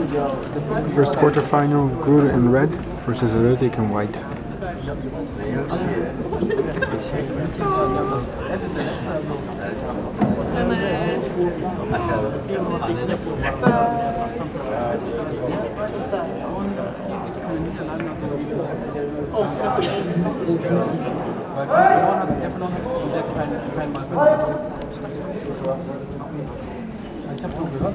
First quarterfinal, Gur in red versus Erotic in white. Ich habe so gehört.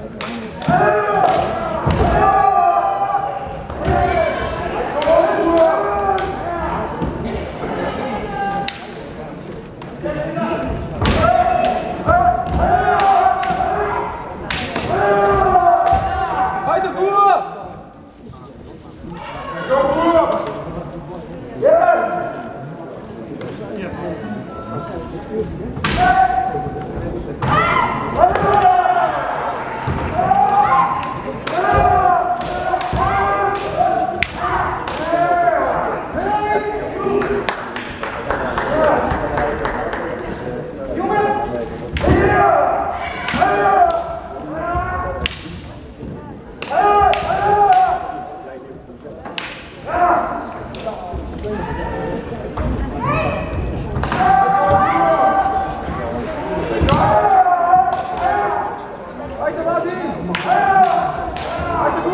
Yes. 아이고,